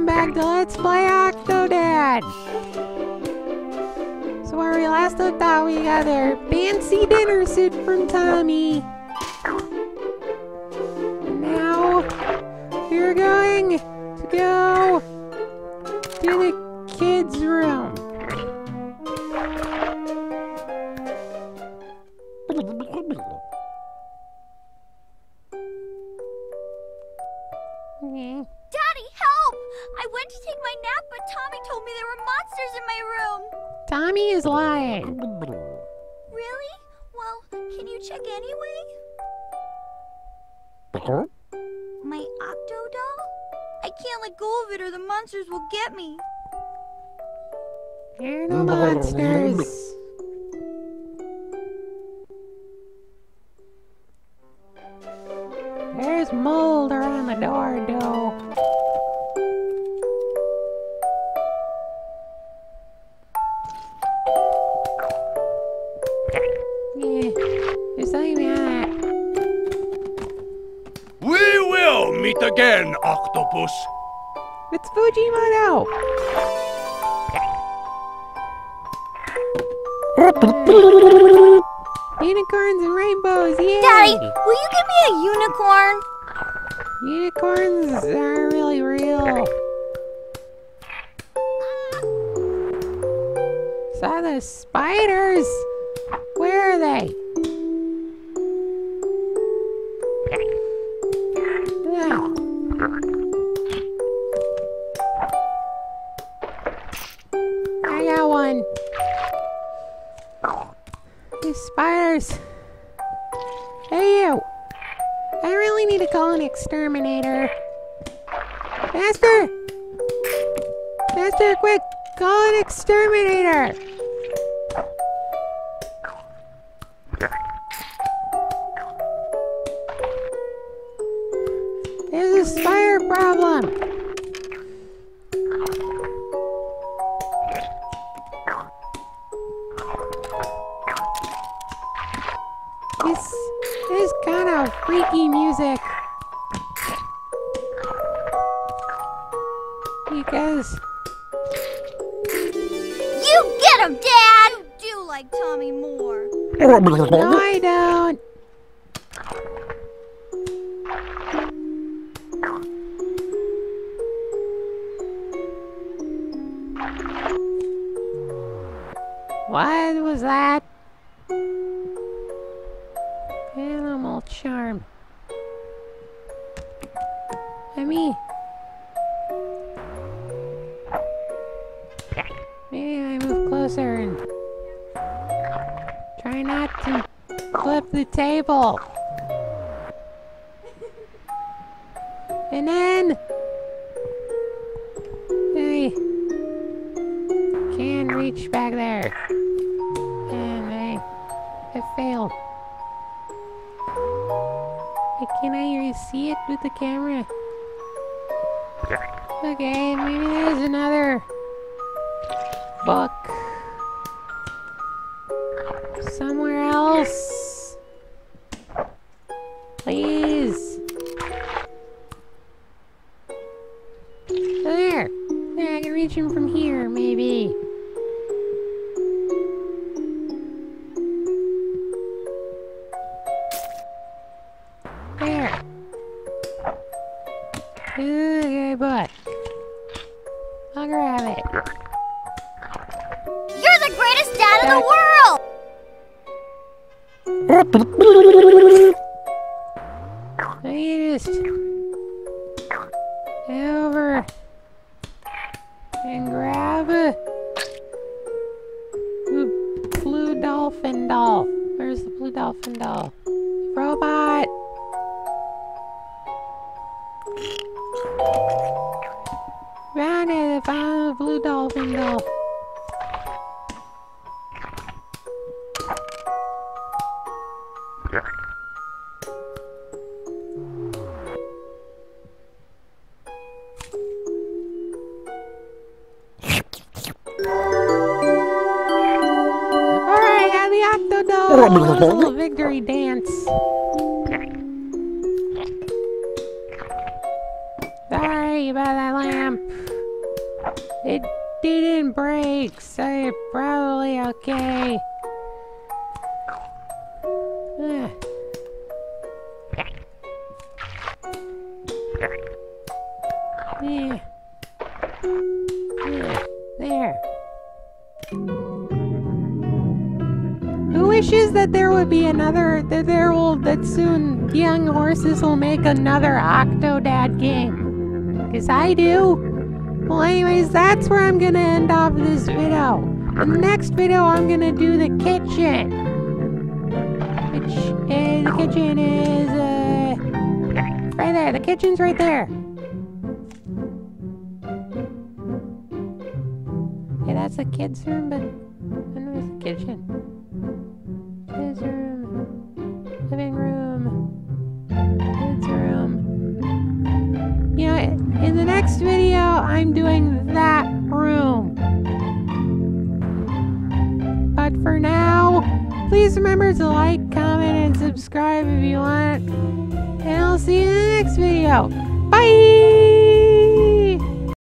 welcome back to Let's Play Octodad! So where we last left out, we got our fancy dinner suit from Tommy. Now, we're going to go but Tommy told me there were monsters in my room. Tommy is lying. Really? Well, can you check anyway? Uh-huh. My octo doll? I can't let go of it or the monsters will get me. There are no monsters. There's mold around the door, though. Again, Octopus. It's Fujimoto! Unicorns and rainbows, yay! Daddy, will you give me a unicorn? Unicorns are really real. Saw the spiders? Where are they? Hey you! I really need to call an exterminator. Master! Master, quick! Call an exterminator! This is kind of freaky music. Because You get him, Dad! You do like Tommy more. no, I don't. What was that? Charm. I mean, maybe I move closer and try not to flip the table. And then I can reach back there. And I have failed. Can I see it with the camera? Okay, maybe there's another book somewhere else. Please. There. There, I can reach him from here, maybe. Okay, but I'll grab it. You're the greatest dad in the world! I just over and grab a blue- blue dolphin doll. Where's the blue dolphin doll? Robot. Found it. I found a blue dolphin octodome. little victory dance. Sorry about that lamp. It didn't break, so you're probably okay. Ah. Yeah. Yeah. There. Who wishes that there would be another that there will that soon young horses will make another Octodad game? Cause I do. Well anyways, that's where I'm gonna end off this video. The next video I'm gonna do the kitchen. Which uh, the kitchen is uh right there. The kitchen's right there. Okay, that's the kids' room, but then where's the kitchen? Kids' room, I'm doing that room. But for now, please remember to like, comment, and subscribe if you want. And I'll see you in the next video.